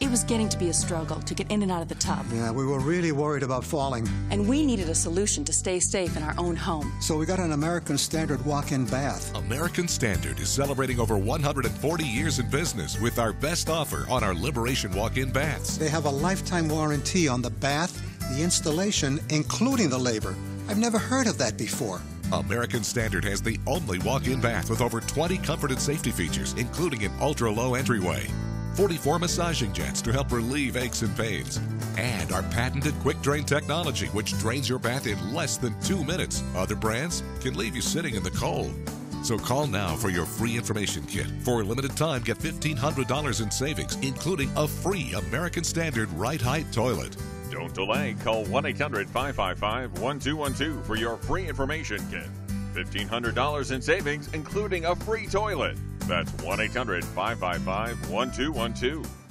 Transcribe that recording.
It was getting to be a struggle to get in and out of the tub. Yeah, we were really worried about falling. And we needed a solution to stay safe in our own home. So we got an American Standard walk in bath. American Standard is celebrating over 140 years in business with our best offer on our Liberation walk in baths. They have a lifetime warranty on the bath, the installation, including the labor. I've never heard of that before. American Standard has the only walk in bath with over 20 comfort and safety features, including an ultra low entryway. 44 massaging jets to help relieve aches and pains, and our patented quick drain technology, which drains your bath in less than two minutes. Other brands can leave you sitting in the cold. So call now for your free information kit. For a limited time, get $1,500 in savings, including a free American Standard right height toilet. Don't delay. Call 1 800 555 1212 for your free information kit. $1,500 in savings, including a free toilet. That's 1 800 555 1212.